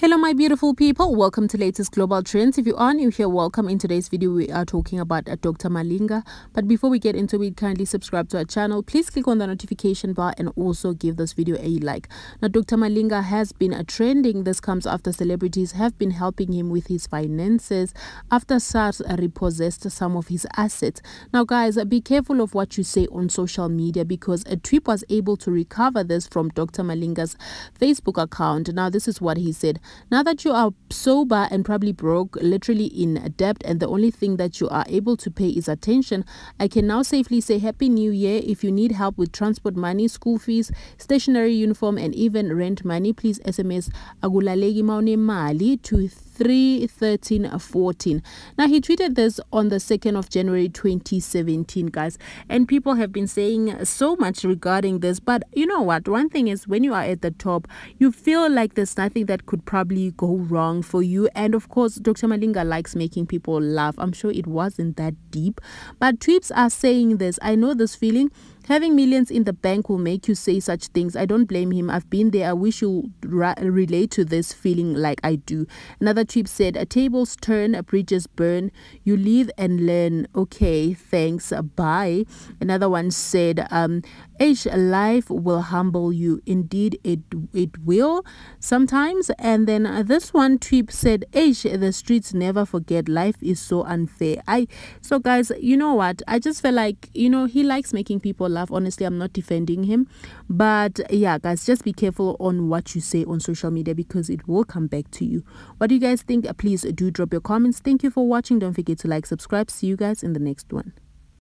Hello, my beautiful people. Welcome to latest global trends. If you are new here, welcome. In today's video, we are talking about uh, Dr. Malinga. But before we get into it, kindly subscribe to our channel. Please click on the notification bar and also give this video a like. Now, Dr. Malinga has been a trending. This comes after celebrities have been helping him with his finances after SARS uh, repossessed some of his assets. Now, guys, uh, be careful of what you say on social media because a tweet was able to recover this from Dr. Malinga's Facebook account. Now, this is what he said. Now that you are sober and probably broke, literally in debt, and the only thing that you are able to pay is attention, I can now safely say Happy New Year. If you need help with transport money, school fees, stationery uniform, and even rent money, please SMS Agulalegi Maune Mali to 3 13 14 now he tweeted this on the 2nd of january 2017 guys and people have been saying so much regarding this but you know what one thing is when you are at the top you feel like there's nothing that could probably go wrong for you. And of course dr malinga likes making people laugh. I'm sure it wasn't that deep. But tweets are saying this. I know this feeling Having millions in the bank will make you say such things. I don't blame him. I've been there. I wish you ra- relate to this feeling like I do. Another tweet said, "A tables turn, a bridges burn. You live and learn." Okay, thanks. Bye. Another one said, um, "Age life will humble you. Indeed, it it will sometimes." And then uh, this one tweet said, "Age the streets never forget. Life is so unfair." I so guys, you know what? I just feel like you know he likes making people laugh love. Honestly, I'm not defending him. But yeah, guys, just be careful on what you say on social media because it will come back to you. What do you guys think? Please do drop your comments. Thank you for watching. Don't forget to like, subscribe. See you guys in the next one.